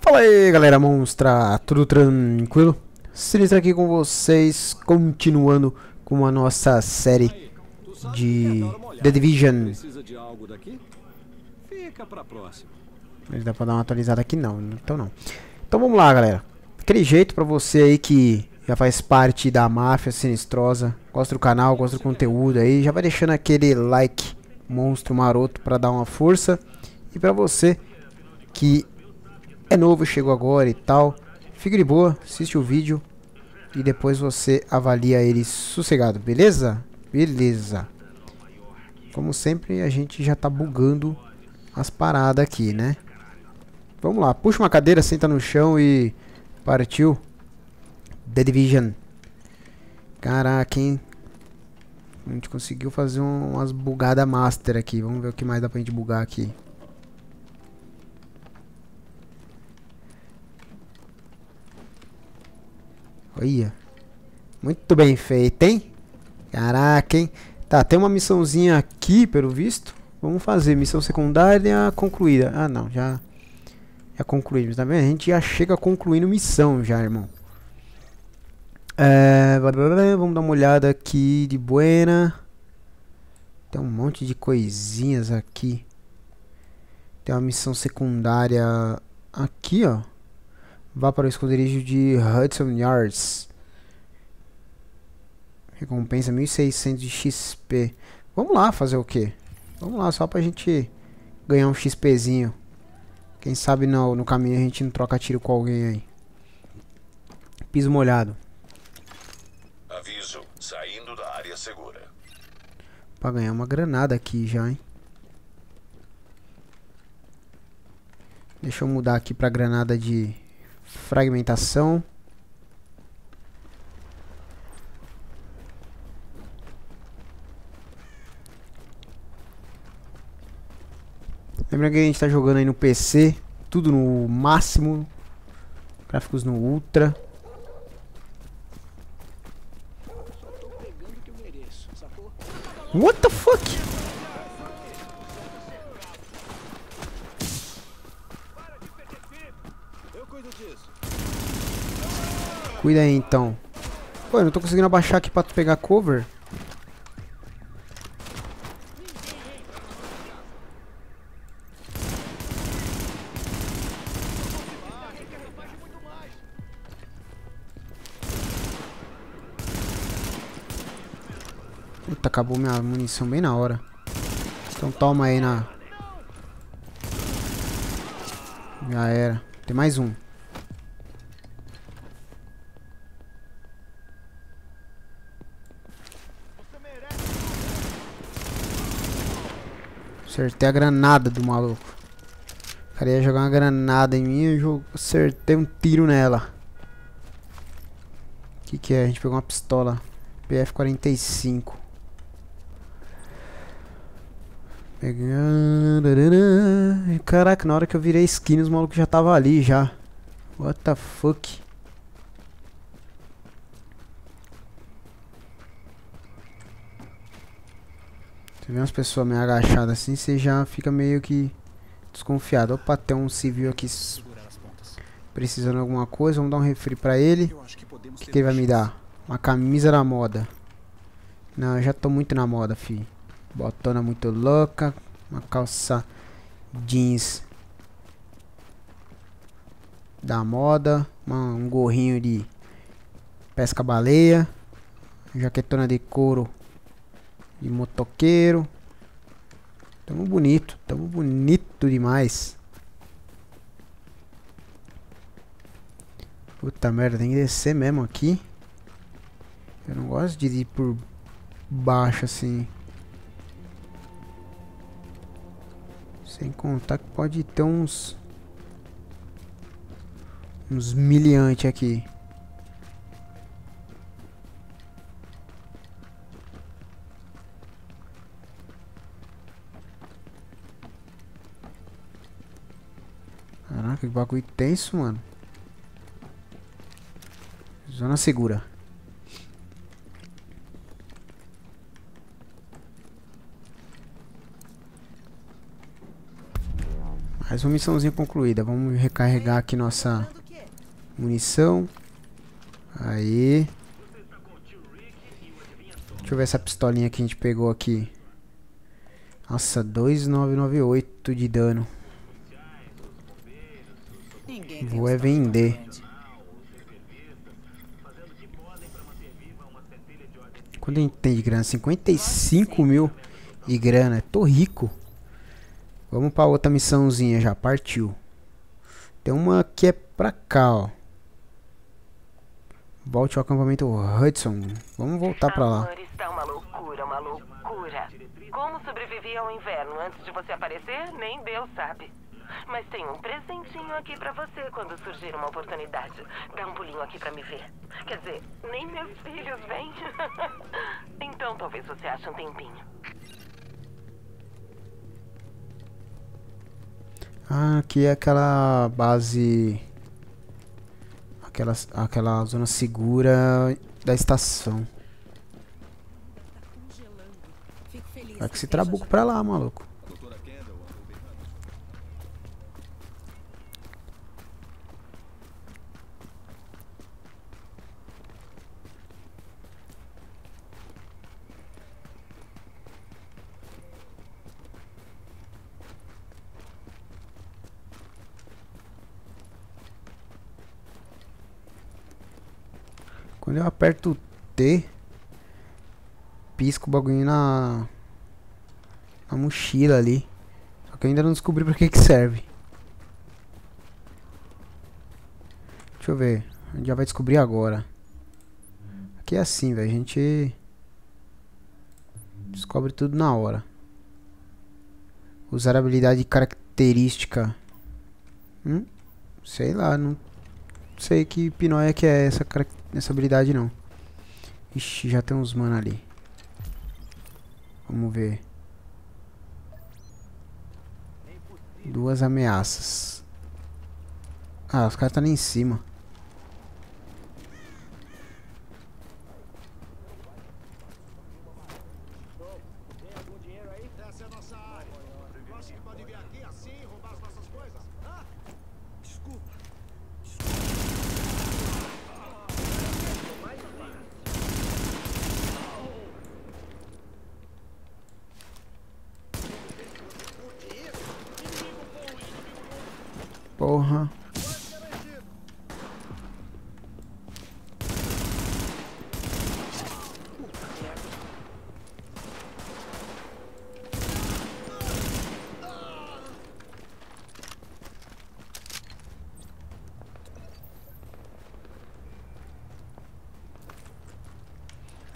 Fala aí galera monstra, tudo tranquilo? Sinistro aqui com vocês, continuando com a nossa série de The Division. Precisa de algo daqui? Fica pra próxima. Mas dá pra dar uma atualizada aqui não, então não. Então vamos lá galera. Aquele jeito pra você aí que já faz parte da máfia sinistrosa, gosta do canal, gosta do conteúdo aí, já vai deixando aquele like monstro maroto pra dar uma força. E pra você que é novo, chegou agora e tal, fique de boa, assiste o vídeo e depois você avalia ele sossegado, beleza? Beleza. Como sempre, a gente já tá bugando as paradas aqui, né? Vamos lá, puxa uma cadeira, senta no chão e partiu. The Division. Caraca, hein? A gente conseguiu fazer um, umas bugadas master aqui. Vamos ver o que mais dá pra gente bugar aqui. Olha. Muito bem feito, hein? Caraca, hein? Tá, tem uma missãozinha aqui, pelo visto. Vamos fazer. Missão secundária concluída. Ah, não. Já, já concluímos, tá vendo? A gente já chega concluindo missão já, irmão. É, vamos dar uma olhada aqui de buena. Tem um monte de coisinhas aqui. Tem uma missão secundária aqui, ó. Vá para o esconderijo de Hudson Yards. Recompensa 1600 de XP. Vamos lá fazer o quê? Vamos lá, só pra gente ganhar um XPzinho. Quem sabe no, no caminho a gente não troca tiro com alguém aí. Piso molhado. Aviso, saindo da área segura. Pra ganhar uma granada aqui já, hein? Deixa eu mudar aqui pra granada de fragmentação. Lembra que a gente tá jogando aí no PC, tudo no máximo, gráficos no ultra. What the fuck? Cuida aí então. Pô, eu não tô conseguindo abaixar aqui pra tu pegar cover. Acabou minha munição bem na hora. Então toma aí na... Já era. Tem mais um. Acertei a granada do maluco. O cara ia jogar uma granada em mim e eu acertei um tiro nela. O que, que é? A gente pegou uma pistola. PF-45. Pegando. Caraca, na hora que eu virei skin, os malucos já tava ali já. What the fuck? Você vê umas pessoas meio agachadas assim, você já fica meio que desconfiado. Opa, tem um civil aqui precisando de alguma coisa. Vamos dar um refri pra ele. O que, que ele vai me dar? Uma camisa da moda. Não, eu já tô muito na moda, fi. Botona muito louca. Uma calça jeans da moda. Uma, um gorrinho de pesca-baleia. Jaquetona de couro de motoqueiro. Tamo bonito, tamo bonito demais. Puta merda, tem que descer mesmo aqui. Eu não gosto de ir por baixo assim. Sem contar que pode ter uns... Uns miliantes aqui. Caraca, que bagulho tenso, mano. Zona segura. Mais uma missãozinha concluída. Vamos recarregar aqui nossa munição. Aí. Deixa eu ver essa pistolinha que a gente pegou aqui. Nossa, 2998 de dano. Vou é vender. Quanto a gente tem de grana? 55 mil de grana. Tô rico. Vamos pra outra missãozinha já. Partiu. Tem uma que é pra cá, ó. Volte ao acampamento Hudson. Vamos voltar pra lá. Está uma loucura, uma loucura. Como sobrevivi ao inverno antes de você aparecer, nem Deus sabe. Mas tem um presentinho aqui pra você quando surgir uma oportunidade. Dá um pulinho aqui pra me ver. Quer dizer, nem meus filhos vêm. então talvez você ache um tempinho. Ah, aqui é aquela base. Aquela, aquela zona segura da estação. Feliz Vai que se esteja trabuco pra lá, maluco. Quando eu aperto T, pisca o bagulho na, na mochila ali. Só que eu ainda não descobri pra que que serve. Deixa eu ver. A gente já vai descobrir agora. Aqui é assim, velho. A gente descobre tudo na hora. Usar habilidade característica. Hum? Sei lá, não sei que pinóia que é essa, carac- essa habilidade não. Ixi, já tem uns mano ali. Vamos ver. Duas ameaças. Ah, os caras tá ali em cima. Essa é a nossa área. Tu acha que pode vir aqui assim e roubar as nossas coisas? Hã? Desculpa. Porra.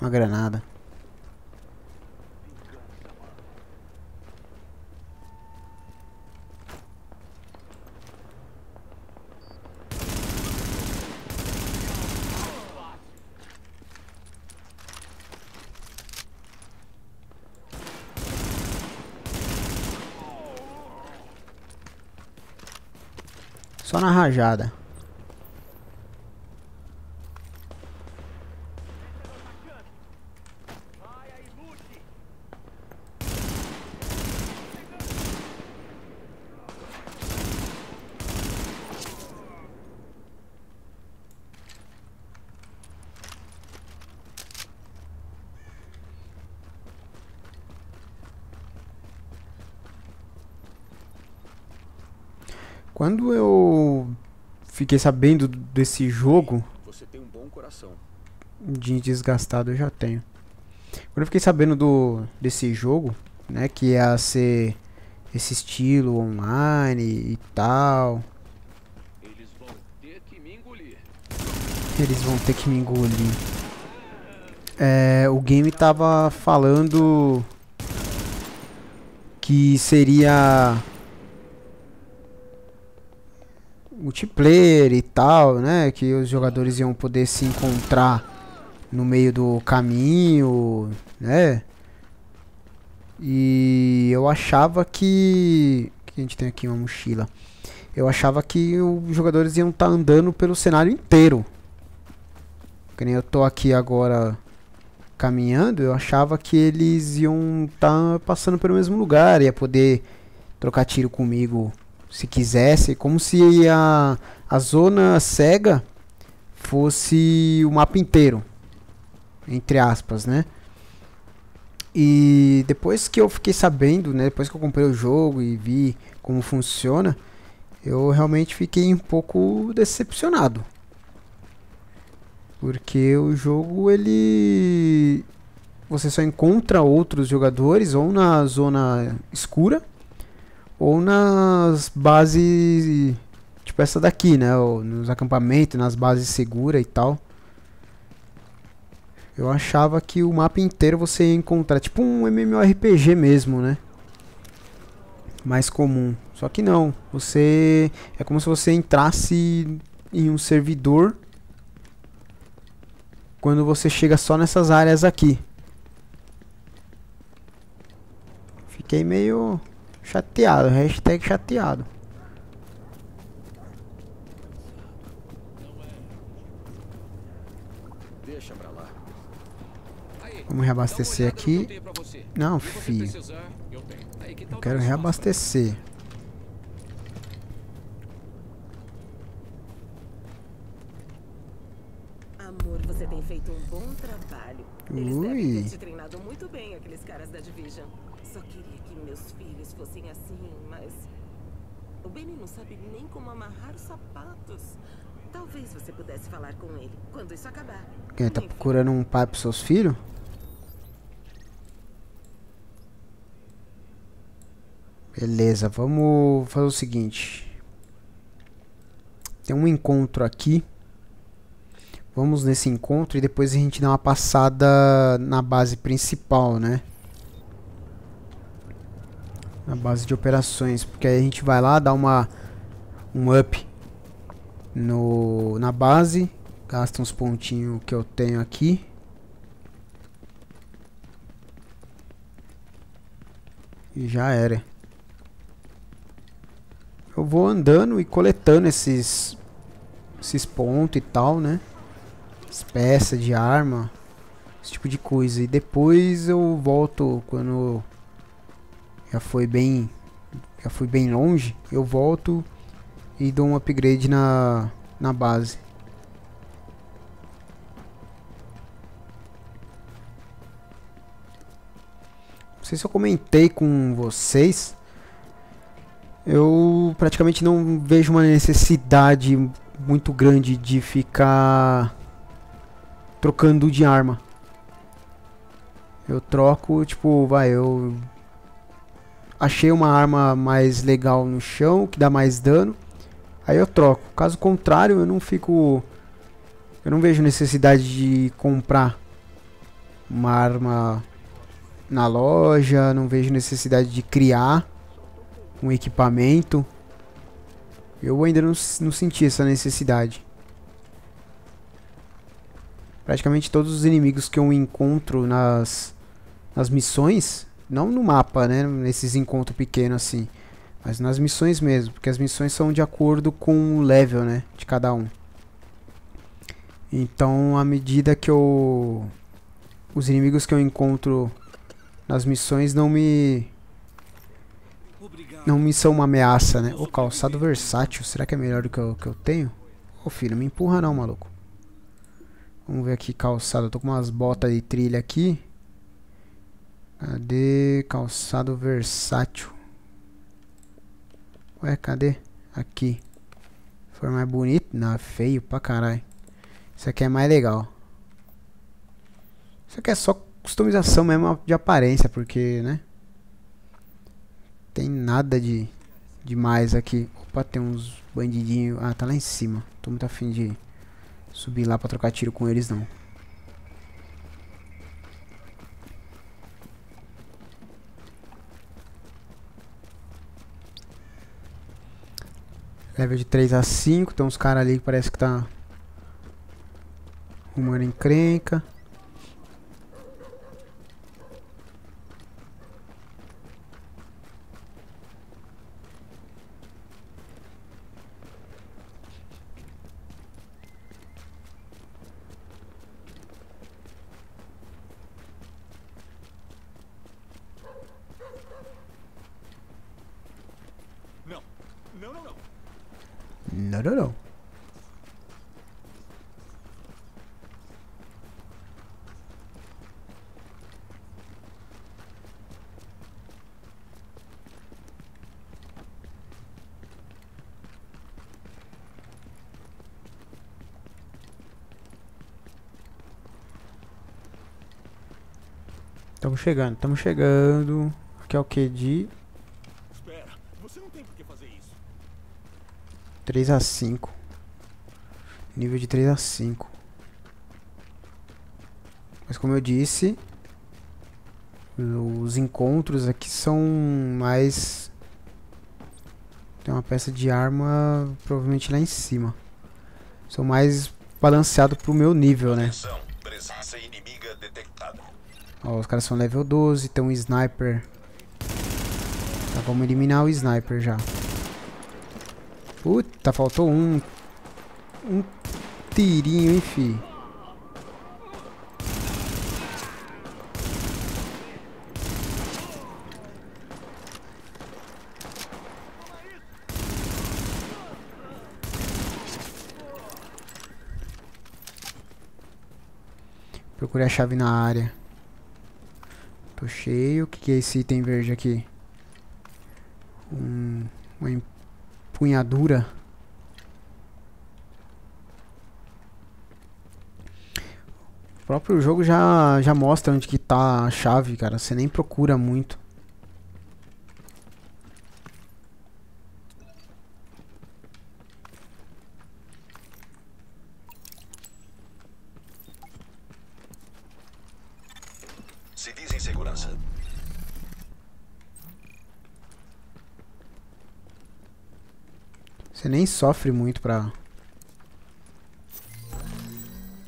Uma granada. Na rajada. Quando eu fiquei sabendo desse jogo, Você tem um bom coração. de desgastado eu já tenho. Quando eu fiquei sabendo do desse jogo, né, que ia ser esse estilo online e tal, Eles vão ter que me engolir. eles vão ter que me engolir. É, o game tava falando que seria multiplayer e tal, né? Que os jogadores iam poder se encontrar no meio do caminho, né? E eu achava que. que a gente tem aqui uma mochila. Eu achava que os jogadores iam estar andando pelo cenário inteiro. Que nem eu tô aqui agora caminhando, eu achava que eles iam estar passando pelo mesmo lugar, ia poder trocar tiro comigo se quisesse, como se a, a zona cega fosse o mapa inteiro, entre aspas, né? E depois que eu fiquei sabendo, né, depois que eu comprei o jogo e vi como funciona, eu realmente fiquei um pouco decepcionado. Porque o jogo ele você só encontra outros jogadores ou na zona escura ou nas bases tipo essa daqui, né, ou nos acampamentos, nas bases seguras e tal. Eu achava que o mapa inteiro você ia encontrar, tipo um MMORPG mesmo, né? Mais comum. Só que não, você é como se você entrasse em um servidor quando você chega só nessas áreas aqui. Fiquei meio chateado, hashtag chateado. Deixa pra lá. Vamos reabastecer eu aqui. Não, filho. precisar, eu Eu quero reabastecer. Amor, você tem feito um bom trabalho. Eles devem Ui. ter te treinado muito bem, aqueles caras da Division. Só queria que meus filhos fossem assim, mas... O Benny não sabe nem como amarrar os sapatos. Talvez você pudesse falar com ele quando isso acabar. Quem tá procurando um pai pros seus filhos? Beleza, vamos fazer o seguinte. Tem um encontro aqui. Vamos nesse encontro e depois a gente dá uma passada na base principal, né? Na base de operações, porque aí a gente vai lá dar uma um up no na base, gasta uns pontinhos que eu tenho aqui. E já era. Eu vou andando e coletando esses esses pontos e tal, né? As peças de arma, esse tipo de coisa. E depois eu volto quando já foi bem já fui bem longe, eu volto e dou um upgrade na na base. Não sei se eu comentei com vocês. Eu praticamente não vejo uma necessidade muito grande de ficar trocando de arma. Eu troco, tipo, vai, eu achei uma arma mais legal no chão, que dá mais dano, aí eu troco. Caso contrário, eu não fico eu não vejo necessidade de comprar uma arma na loja, não vejo necessidade de criar um equipamento. Eu ainda não, não senti essa necessidade. Praticamente todos os inimigos que eu encontro nas, nas missões, não no mapa, né, nesses encontros pequenos assim, mas nas missões mesmo, porque as missões são de acordo com o level, né, de cada um. Então, à medida que eu os inimigos que eu encontro nas missões não me não me são uma ameaça, né? O calçado versátil, será que é melhor do que eu, que eu tenho? Ô filho, não me empurra não, maluco. Vamos ver aqui calçado. Eu tô com umas botas de trilha aqui. Cadê calçado versátil? Ué, cadê? Aqui. For mais bonito? Não, é feio pra caralho. Isso aqui é mais legal. Isso aqui é só customização mesmo de aparência, porque, né? Tem nada de demais aqui. Opa, tem uns bandidinhos. Ah, tá lá em cima. Tô muito afim de subir lá pra trocar tiro com eles, não. Level de 3 a 5. Tem uns caras ali que parece que tá arrumando encrenca. Não, não Não, não, não. Estamos chegando, estamos chegando. Aqui é o que? De Espera, você não tem por que fazer isso. 3 a 5. Nível de 3 a 5. Mas como eu disse, os encontros aqui são mais. Tem uma peça de arma provavelmente lá em cima. São mais balanceado pro meu nível, né? Atenção. Ó, os caras são level 12, tem um sniper. Tá, vamos eliminar o sniper já. Puta, faltou um. Um tirinho, hein, fi. Procurei a chave na área. Cheio. O que, que é esse item verde aqui? Um, uma empunhadura. O próprio jogo já, já mostra onde que tá a chave, cara. Você nem procura muito. Civis em segurança. Você nem sofre muito pra...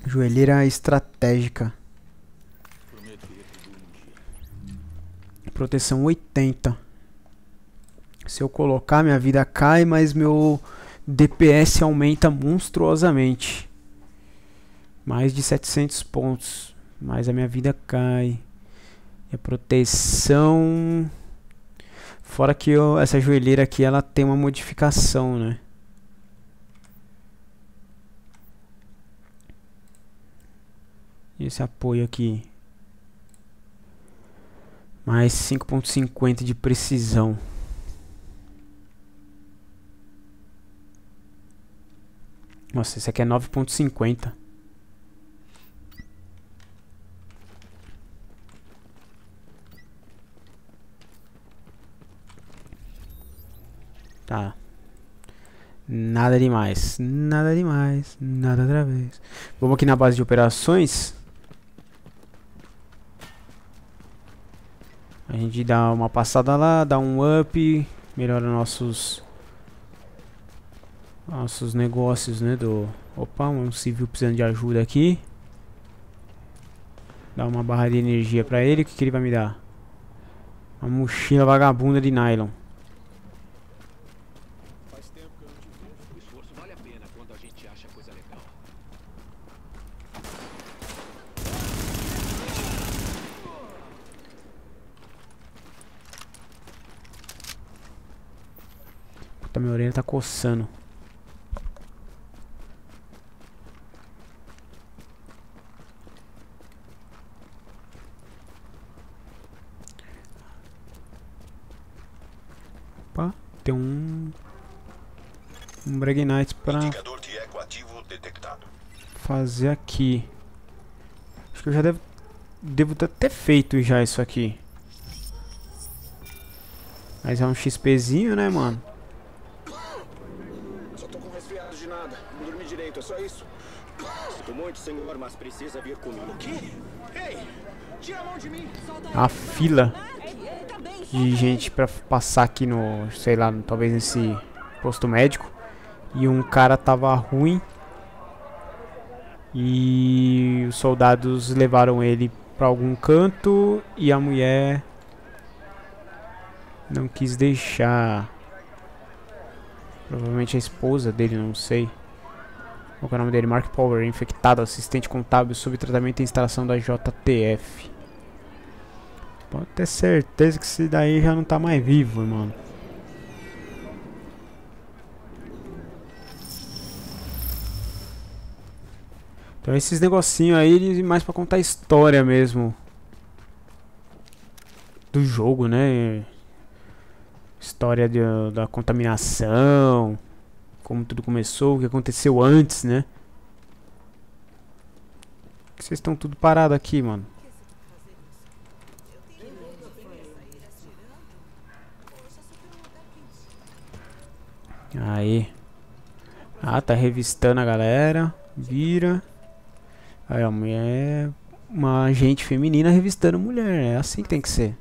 Joelheira estratégica. Proteção 80. Se eu colocar, minha vida cai, mas meu DPS aumenta monstruosamente. Mais de 700 pontos. Mas a minha vida cai. A proteção... Fora que eu- essa joelheira aqui, ela tem uma modificação, né? Esse apoio aqui. Mais 5.50 de precisão. Nossa, esse aqui é 9.50. Tá. Nada demais. Nada demais. Nada outra vez. Vamos aqui na base de operações. A gente dá uma passada lá, dá um up, melhora nossos nossos negócios, né, do Opa, um civil precisando de ajuda aqui. Dá uma barra de energia pra ele, o que, que ele vai me dar? Uma mochila vagabunda de nylon. Faz tempo que eu não te vejo. O esforço vale a pena quando a gente acha coisa legal. Puta, minha orelha tá coçando. Opa, tem um... Um Bregnite pra fazer aqui. Acho que eu já devo, devo ter- ter feito já isso aqui. Mas é um XPzinho, né, mano? Só tô com resfriado de nada. Não dormi direito, é só isso. Sinto muito, senhor, mas precisa vir comigo. O quê? Ei! Tira a mão de mim! A fila de gente pra passar aqui no, sei lá, talvez nesse posto médico. E um cara tava ruim. E os soldados levaram ele pra algum canto e a mulher não quis deixar. Provavelmente a esposa dele, não sei. Qual é o nome dele? Mark Power, infectado, assistente contábil, sob tratamento e instalação da JTF. Pode ter certeza que esse daí já não tá mais vivo, mano. Então esses negocinhos aí, mais pra contar história mesmo. Do jogo, né? História de, da contaminação. Como tudo começou, o que aconteceu antes, né? Que vocês estão tudo parado aqui, mano? Aí. Ah, tá revistando a galera. Vira. Aí a mulher. Uma agente feminina revistando mulher. É assim que tem que ser.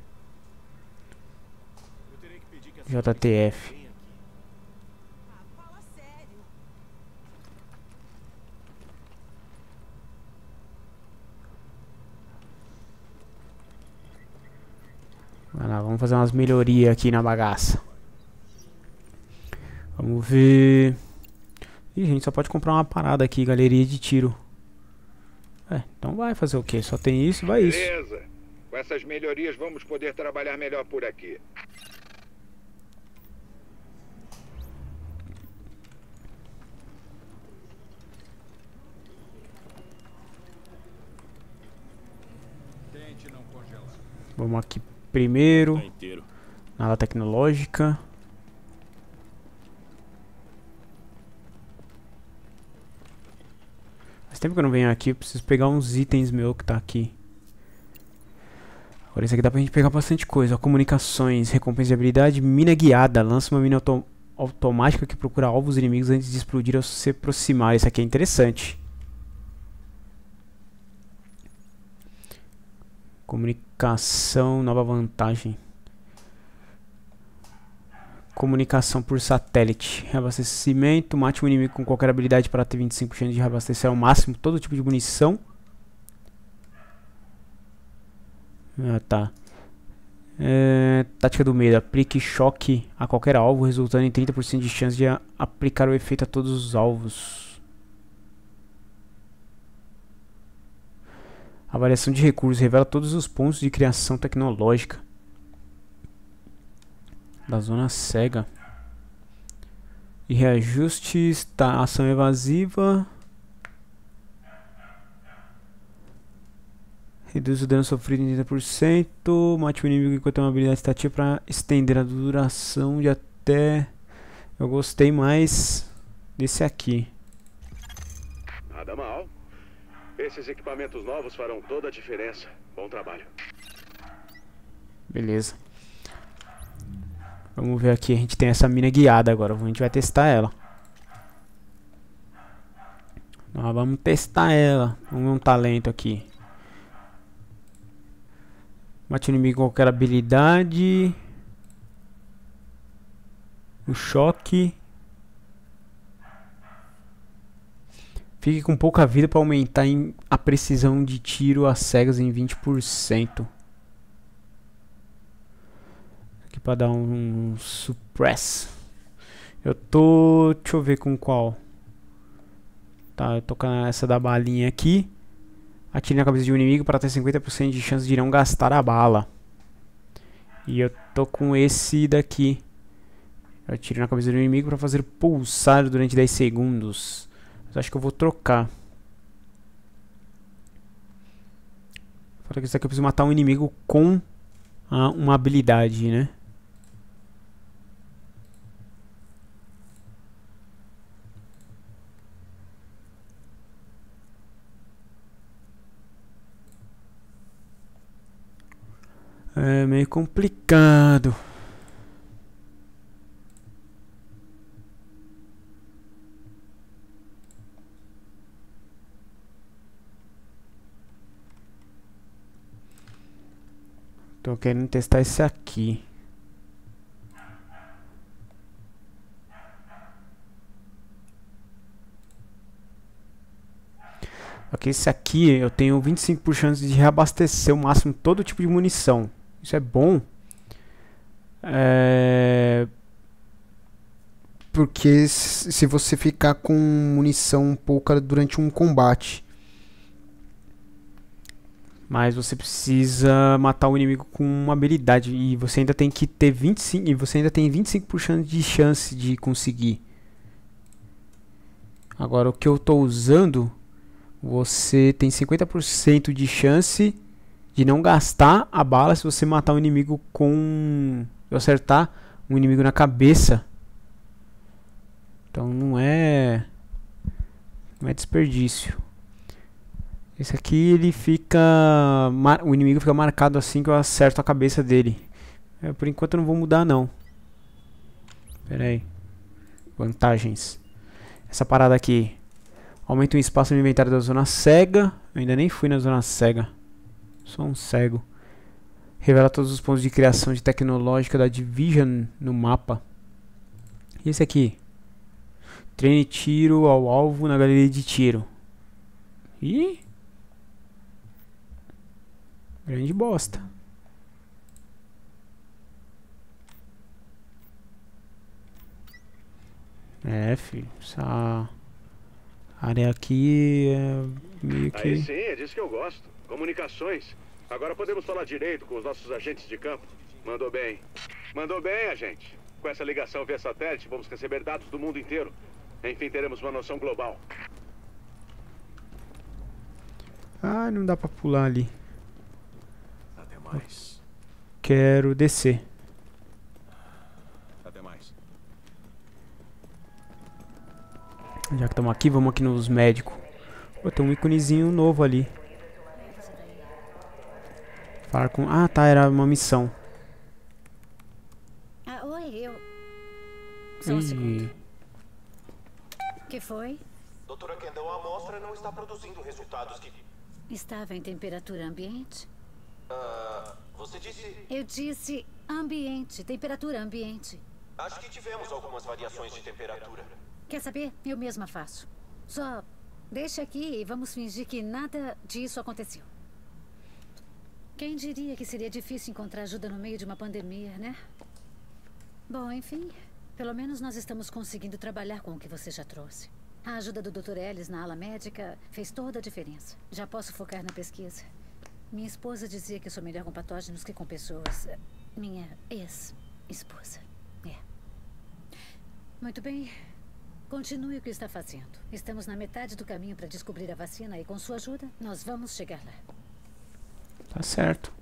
JTF. Vai lá, vamos fazer umas melhorias aqui na bagaça. Vamos ver. Ih, a gente só pode comprar uma parada aqui, galeria de tiro. É, então vai fazer o que? Só tem isso, vai isso. Beleza. Com essas melhorias vamos poder trabalhar melhor por aqui. Tente não congelar. Vamos aqui primeiro, Tá inteiro. na ala tecnológica. Faz tempo que eu não venho aqui, eu preciso pegar uns itens meu que tá aqui. Agora isso aqui dá pra gente pegar bastante coisa. ó. Comunicações, recompensa de habilidade, mina guiada. Lança uma mina auto- automática que procura alvos inimigos antes de explodir ao se aproximar. Isso aqui é interessante. Comunicação, nova vantagem. Comunicação por satélite. Reabastecimento. Mate um inimigo com qualquer habilidade para ter 25% de reabastecer ao máximo todo tipo de munição. Ah, tá. É, tática do medo. Aplique choque a qualquer alvo, resultando em 30% de chance de aplicar o efeito a todos os alvos. Avaliação de recursos revela todos os pontos de criação tecnológica da zona cega. E reajustes, tá, ação evasiva. Reduz o dano sofrido em 30%. Mate o inimigo enquanto tem uma habilidade estativa para estender a duração de até. Eu gostei mais desse aqui. Nada mal. Esses equipamentos novos farão toda a diferença. Bom trabalho. Beleza. Vamos ver aqui, a gente tem essa mina guiada agora, a gente vai testar ela. Nós vamos testar ela. Vamos ver um talento aqui. Mate inimigo com qualquer habilidade. O choque. Fique com pouca vida para aumentar a precisão de tiro às cegas em 20%. Aqui para dar um, um suppress. Eu tô. Deixa eu ver com qual. Tá, eu tô com essa da balinha aqui. Atire na cabeça de um inimigo para ter 50% de chance de não gastar a bala. E eu tô com esse daqui. Eu atiro na cabeça do inimigo para fazer pulsar durante 10 segundos. Acho que eu vou trocar. Fala que isso aqui eu preciso matar um inimigo com ah, uma habilidade, né? É meio complicado. Querendo testar esse aqui. Ok, esse aqui eu tenho 25% de chance de reabastecer o máximo todo tipo de munição. Isso é bom. É... Porque se você ficar com munição pouca durante um combate. Mas você precisa matar o inimigo com uma habilidade. E você ainda tem que ter 25%. E você ainda tem 25% de chance de conseguir. Agora o que eu estou usando. você tem 50% de chance de não gastar a bala se você matar um inimigo com. acertar um inimigo na cabeça. Então não é. Não é desperdício. Esse aqui ele fica. O inimigo fica marcado assim que eu acerto a cabeça dele. É, por enquanto eu não vou mudar não. Pera aí. Vantagens. Essa parada aqui. Aumenta o espaço no inventário da zona cega. Eu ainda nem fui na zona cega. Sou um cego. Revela todos os pontos de criação de tecnológica da Division no mapa. E esse aqui? Treine tiro ao alvo na galeria de tiro. Ih! Grande bosta. É, filho. Essa área aqui é meio que. Aí sim, é disso que eu gosto. Comunicações. Agora podemos falar direito com os nossos agentes de campo. Mandou bem. Mandou bem, agente. Com essa ligação via satélite, vamos receber dados do mundo inteiro. Enfim, teremos uma noção global. Ah, não dá pra pular ali. Mais. Quero descer. Até mais. Já que estamos aqui, vamos aqui nos médicos. Pô, tem um íconezinho novo ali. Falar com. Ah, tá, era uma missão. Ah, oi, eu. Só um segundo. Que foi? Doutora Kendall, a amostra não está produzindo resultados que... Estava em temperatura ambiente? Ah, você disse... Eu disse ambiente, temperatura ambiente. Acho que tivemos algumas variações de temperatura. Quer saber? Eu mesma faço. Só deixa aqui e vamos fingir que nada disso aconteceu. Quem diria que seria difícil encontrar ajuda no meio de uma pandemia, né? Bom, enfim, pelo menos nós estamos conseguindo trabalhar com o que você já trouxe. A ajuda do Dr. Ellis na ala médica fez toda a diferença. Já posso focar na pesquisa. Minha esposa dizia que sou melhor com patógenos que com pessoas. Minha ex-esposa. É. Muito bem. Continue o que está fazendo. Estamos na metade do caminho para descobrir a vacina e, com sua ajuda, nós vamos chegar lá. tá certo.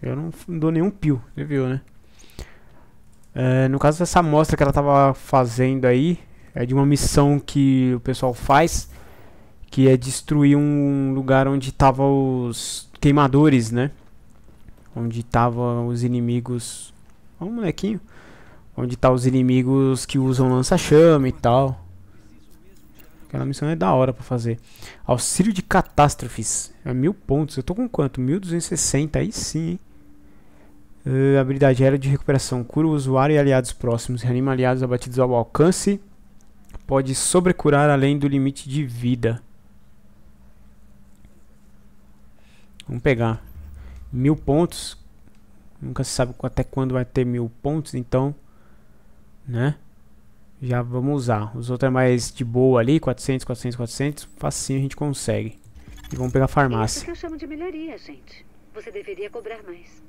Eu não dou nenhum pio, você viu, né? É, no caso dessa amostra que ela tava fazendo aí, é de uma missão que o pessoal faz, que é destruir um lugar onde tava os queimadores, né? Onde tava os inimigos. Ó, um molequinho. Onde tá os inimigos que usam lança-chama e tal. Aquela missão é da hora pra fazer. Auxílio de catástrofes. É mil pontos. Eu tô com quanto? 1260. Aí sim, hein? Eh, habilidade aérea de recuperação. Cura o usuário e aliados próximos. Reanima aliados abatidos ao alcance. Pode sobrecurar além do limite de vida. Vamos pegar. Mil pontos. Nunca se sabe até quando vai ter mil pontos. Então, né? Já vamos usar. Os outros é mais de boa ali. 400, 400, 400. Facinho a gente consegue. E vamos pegar a Isso farmácia. que eu chamo de melhoria, gente. Você deveria cobrar mais.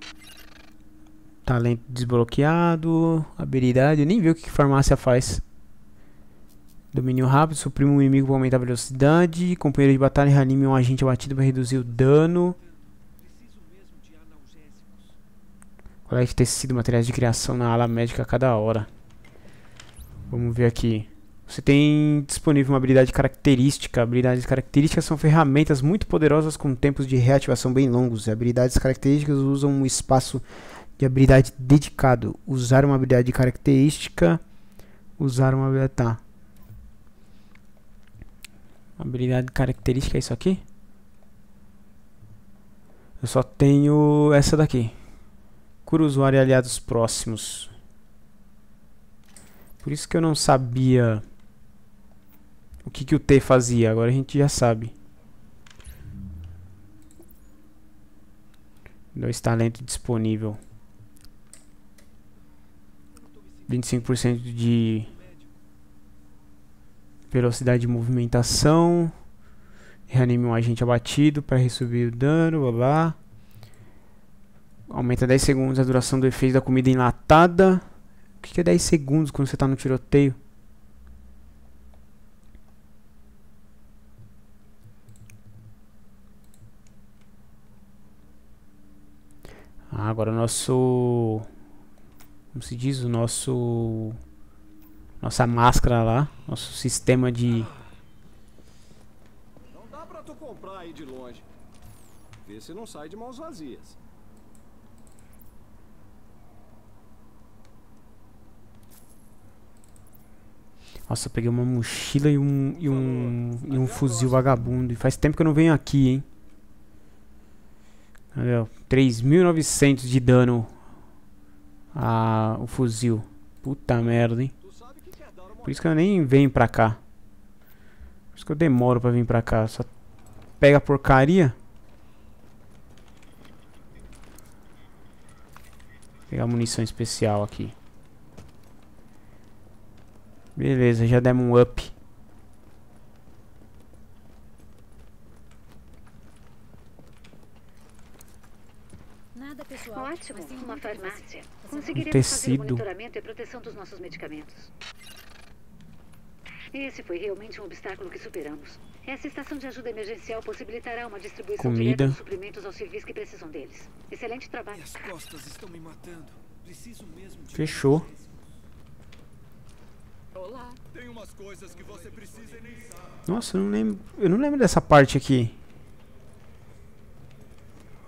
Talento desbloqueado. Habilidade. Eu nem vi o que farmácia faz. Domínio rápido. Suprime um inimigo para aumentar a velocidade. Companheiro de batalha reanime um agente abatido para reduzir o dano. Colete tecido, materiais de criação na ala médica a cada hora. Vamos ver aqui. Você tem disponível uma habilidade característica. Habilidades características são ferramentas muito poderosas com tempos de reativação bem longos. Habilidades características usam um espaço de habilidade dedicado. Usar uma habilidade característica. Usar uma habilidade. Tá. Habilidade característica é isso aqui? Eu só tenho essa daqui. Cura usuário e aliados próximos. Por isso que eu não sabia o que, que o T fazia. Agora a gente já sabe. Dois talentos disponível. 25% de velocidade de movimentação, reanime um agente abatido para resumir o dano, blá blá. Aumenta 10 segundos a duração do efeito da comida enlatada. O que é 10 segundos quando você está no tiroteio? Ah, agora o nosso. Como se diz? O nosso. Nossa máscara lá. Nosso sistema de... Não dá pra tu comprar aí de longe. Vê se não sai de mãos vazias. Nossa, eu peguei uma mochila e um, e um, e um fuzil vagabundo. E faz tempo que eu não venho aqui, hein. Olha, ó, 3.900 de dano a, o fuzil. Puta merda, hein. Por isso que eu nem venho pra cá. Por isso que eu demoro pra vir pra cá. Só pega a porcaria. Vou pegar munição especial aqui. Beleza, já demos um up. Nada pessoal. Ótimo, uma farmácia. Conseguiremos fazer tecido. monitoramento e proteção dos nossos medicamentos. Esse foi realmente um obstáculo que superamos. Essa estação de ajuda emergencial possibilitará uma distribuição Comida. direta de suprimentos aos civis que precisam deles. Excelente trabalho. Minhas costas estão me matando. Preciso mesmo de Fechou. Olá. Tem umas coisas que você precisa e nem sabe. Nossa, eu não lembro. Eu não lembro dessa parte aqui.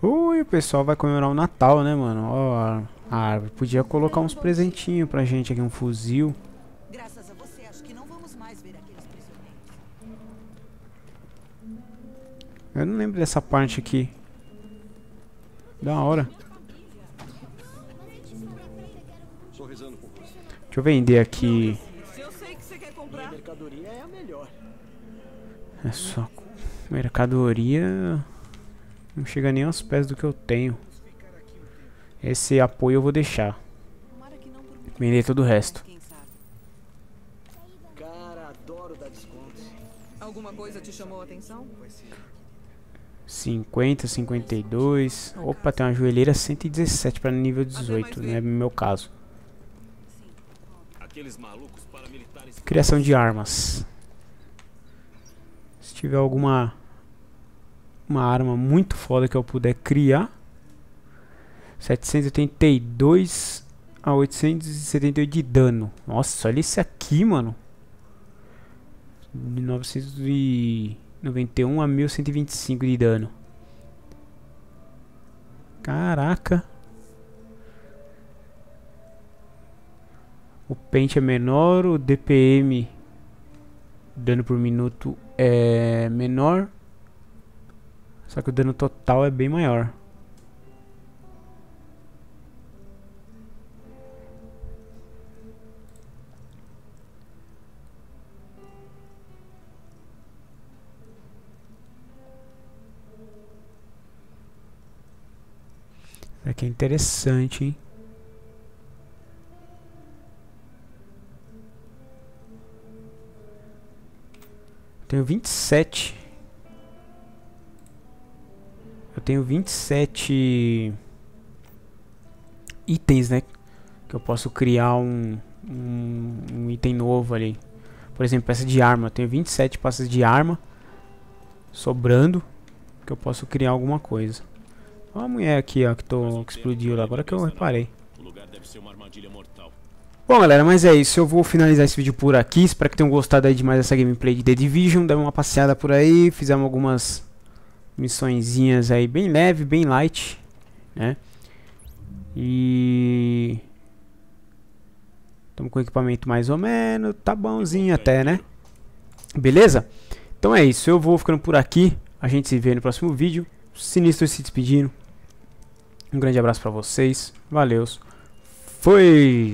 Ui, o pessoal vai comemorar o Natal, né, mano? Ó, a- a árvore. Podia colocar uns presentinhos pra gente aqui, um fuzil. Eu não lembro dessa parte aqui. Da hora. Deixa eu vender aqui. Eu sei que você quer comprar. mercadoria é a melhor. É só mercadoria. Não chega nem aos pés do que eu tenho. Esse apoio eu vou deixar. Vender todo o resto. Cara, adoro dar descontos. Alguma coisa te chamou a atenção? 50, 52. Opa, tem uma joelheira 117 para nível 18, né? No meu caso. Aqueles malucos paramilitares. Criação de armas. Se tiver alguma uma arma muito foda que eu puder criar. 782 a 878 de dano. Nossa, olha esse aqui, mano. De 991 a 1125 de dano. Caraca. O pente é menor, o DPM dano por minuto é menor. Só que o dano total é bem maior. Isso aqui é interessante, hein? Tenho 27. Eu tenho 27 itens, né? Que eu posso criar um, um, um item novo ali. Por exemplo, peça de arma. Eu tenho 27 peças de arma sobrando que eu posso criar alguma coisa. Olha a mulher aqui, ó, que, tô, que explodiu lá. Agora que eu reparei. Bom, galera, mas é isso. Eu vou finalizar esse vídeo por aqui. Espero que tenham gostado aí de mais essa gameplay de The Division. Demos uma passeada por aí. Fizemos algumas missõezinhas aí bem leve, bem light, né? E... Estamos com equipamento mais ou menos. Tá bonzinho até, né? Beleza? Então é isso. Eu vou ficando por aqui. A gente se vê no próximo vídeo. Sinistro se despedindo. Um grande abraço pra vocês. Valeus. Fui!